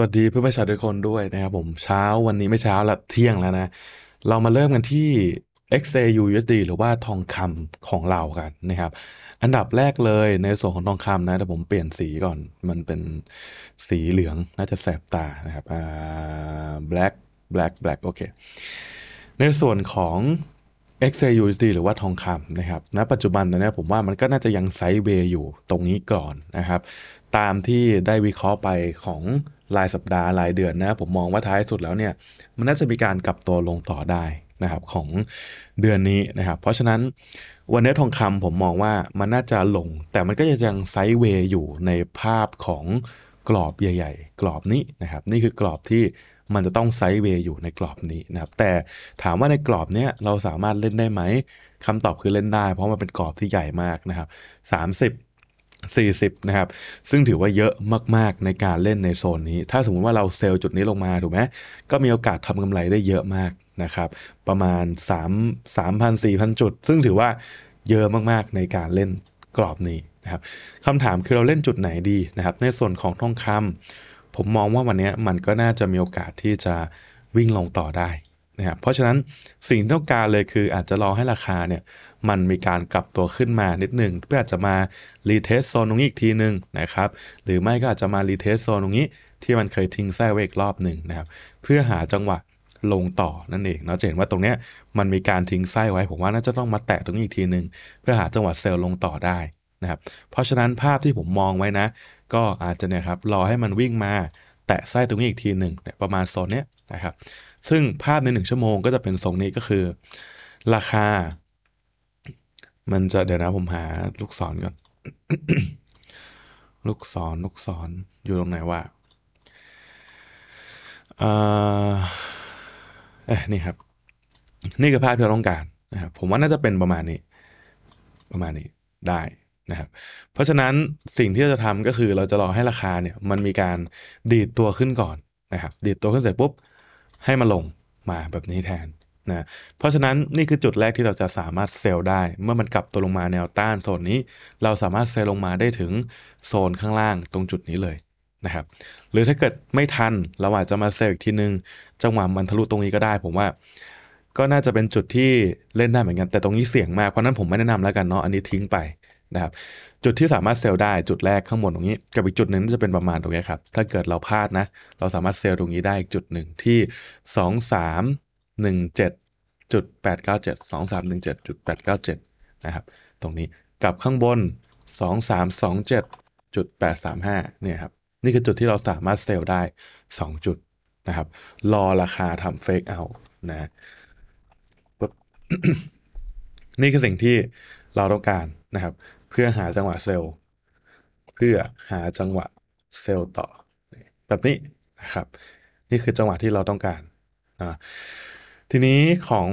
วัสดีเพื่อนผู้ชายทุกคนด้วยนะครับผมเช้าวันนี้ไม่เช้าละเที่ยงแล้วนะ เรามาเริ่มกันที่ XAU USD หรือว่าทองคำของเรากันนะครับ อันดับแรกเลยในส่วนของทองคำนะแต่ผมเปลี่ยนสีก่อน มันเป็นสีเหลืองน่าจะแสบตานะครับอ่า black black black โอเค ในส่วนของ XAUSD หรือว่าทองคำนะครับณปัจจุบันตอนนี้ผมว่ามันก็น่าจะยังไซด์เวย์อยู่ตรงนี้ก่อนนะครับ ตามที่ได้วิเคราะห์ไปของ รายสัปดาห์รายเดือนนะผมมองว่าท้ายสุดแล้วเนี่ยมันน่าจะมีการกลับตัวลงต่อได้นะครับของเดือนนี้นะครับเพราะฉะนั้นวันนี้ทองคำผมมองว่ามันน่าจะลง แต่มันก็ยังไซด์เวย์อยู่ในภาพของกรอบใหญ่ ๆ กรอบนี้นะครับนี่คือกรอบที่มันจะต้องไซด์เวย์อยู่ในกรอบนี้นะครับแต่ถามว่าในกรอบเนี้ยเราสามารถเล่นได้ไหมคำตอบคือเล่นได้ เพราะมันเป็นกรอบที่ใหญ่มากนะครับ30 40 นะครับ ซึ่งถือว่าเยอะมากๆในการเล่นในโซนนี้ ถ้าสมมุติว่าเราเซลล์จุดนี้ลงมาถูกไหมก็มีโอกาสทำกำไรได้เยอะมากนะครับ ประมาณ 3 3,000 4,000 จุด ซึ่งถือว่าเยอะมากๆในการเล่นกรอบนี้นะครับคำถามคือเราเล่นจุดไหนดีนะครับ ในส่วนของทองคำผมมองว่าวันนี้มันก็น่าจะมีโอกาสที่จะวิ่งลงต่อได้ นะครับเพราะฉะนั้นสิ่งที่ต้องการเลยคืออาจจะรอให้ราคาเนี่ยมันมีการกลับตัวขึ้นมานิดหนึ่งเพื่ออาจจะมา retest โซนตรงนี้อีกทีหนึ่งนะครับหรือไม่ก็อาจจะมา retest โซนตรงนี้ที่มันเคยทิ้งไส้ไว้อีกรอบหนึ่งนะครับเพื่อหาจังหวะลงต่อนั่นเองเนาะจะเห็นว่าตรงเนี้ยมันมีการทิ้งไส้ไว้ ผมว่าน่าจะต้องมาแตะตรงนี้อีกทีหนึ่งเพื่อหาจังหวะ sell ลงต่อได้นะครับเพราะฉะนั้นภาพที่ผมมองไว้นะ ก็อาจจะเนี่ยครับรอให้มันวิ่งมา แตะไส้ตรงนี้อีกทีหนึ่งเนี่ยประมาณโซนเนี้ยนะครับ ซึ่งภาพในหนึ่งชั่วโมงก็จะเป็นทรงนี้ก็คือ ราคา มันจะเดี๋ยวนะผมหาลูกศรก่อน ลูกศรลูกศรอยู่ตรงไหนวะเออเอ้ยนี่ครับ นี่คือภาพที่เราต้องการนะครับผมว่าน่าจะเป็นประมาณนี้ ประมาณนี้ได้ นะครับเพราะฉะนั้นสิ่งที่เราจะทำก็คือเราจะรอให้ราคาเนี่ยมันมีการดีดตัวขึ้นก่อนนะครับดีดตัวขึ้นเสร็จปุ๊บให้มาลงมาแบบนี้แทนนะเพราะฉะนั้นนี่คือจุดแรกที่เราจะสามารถเซลล์ได้ เมื่อมันกลับตัวลงมาแนวต้านโซนนี้ เราสามารถเซลล์ลงมาได้ถึงโซนข้างล่างตรงจุดนี้เลยนะครับหรือถ้าเกิดไม่ทันเราอาจจะมาเซลล์อีกทีนึงจังหวะมันทะลุตรงนี้ก็ได้ ผมว่าก็น่าจะเป็นจุดที่เล่นได้เหมือนกันแต่ตรงนี้เสี่ยงมากเพราะนั้นผมไม่แนะนำแล้วกันเนาะอันนี้ทิ้งไป นะครับจุดที่สามารถเซลล์ได้จุดแรกข้างบนตรงนี้ กับอีกจุดหนึ่งจะเป็นประมาณตรงนี้ครับถ้าเกิดเราพลาดนะ เราสามารถเซลล์ตรงนี้ได้อีกจุดหนึ่งที่2 3 1 7จุด897 2 3 1 7จุด897นะครับตรงนี้กับข้างบน2 3 2 7จุด835เนี่ยครับนี่คือจุดที่เราสามารถเซลล์ได้2จุดนะครับรอราคาทำเฟกเอานะนี่คือสิ่งที่เราต้องการนะครับ เพื่อหาจังหวะเซลล์ เพื่อหาจังหวะเซลล์ต่อ แบบนี้นะครับ นี่คือจังหวะที่เราต้องการนะทีนี้ของ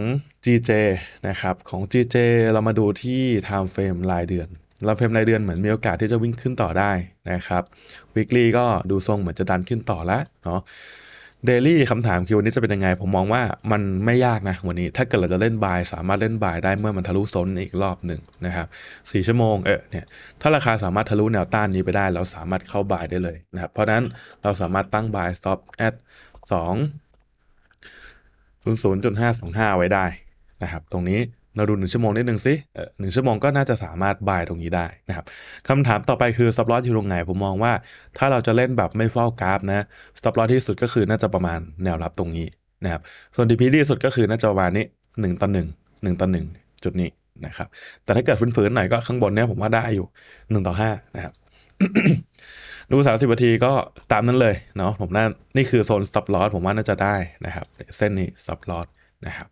GJ นะครับของ GJ เรามาดูที่ time frame รายเดือนเราเฟรมรายเดือนเหมือนมีโอกาสที่จะวิ่งขึ้นต่อได้นะครับ weekly ก็ดูทรงเหมือนจะดันขึ้นต่อแล้วเนาะ เดลี่คำถามคือวันนี้จะเป็นยังไง ผมมองว่ามันไม่ยากนะวันนี้ถ้าเกิดเราจะเล่นบาย สามารถเล่นบายได้เมื่อมันทะลุโซนอีกรอบหนึ่งนะครับสี่ชั่วโมงเออเนี่ยถ้าราคาสามารถทะลุแนวต้านนี้ไปได้ เราสามารถเข้าบายได้เลยนะครับเพราะนั้นเราสามารถตั้งบาย stop at สองศูนย์ศูนย์จุดห้าสองห้าไว้ได้นะครับตรงนี้ เราดูหนึ่งชั่วโมงนิดหนึ่งสิหนึ่งชั่วโมงก็น่าจะสามารถบายตรงนี้ได้นะครับคำถามต่อไปคือซับลอสอยู่ตรงไหนผมมองว่า ถ้าเราจะเล่นแบบไม่เฝ้ากราฟนะซับลอสที่สุดก็คือน่าจะประมาณแนวรับตรงนี้นะครับส่วนดีพีที่สุดก็คือน่าจะประมาณนี้หนึ่งต่อหนึ่งหนึ่งต่อหนึ่งจุดนี้นะครับ แต่ถ้าเกิดฟื้นๆหน่อยก็ข้างบนเนี้ยผมว่าได้อยู่หนึ่งต่อห้านะครับดูสามสิบนาทีก็ตามนั้นเลยเนาะผมน่านี่คือโซน stop loss ผมว่าน่าจะได้นะครับ เส้นนี้ stop loss นะครับ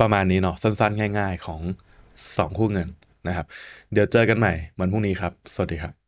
ประมาณนี้เนาะสั้นๆ ง่าย ๆ ของ 2 คู่เงินนะครับ เดี๋ยวเจอกันใหม่วันพรุ่งนี้ครับ สวัสดีครับ